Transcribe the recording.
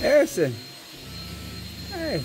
Harrison. Hey.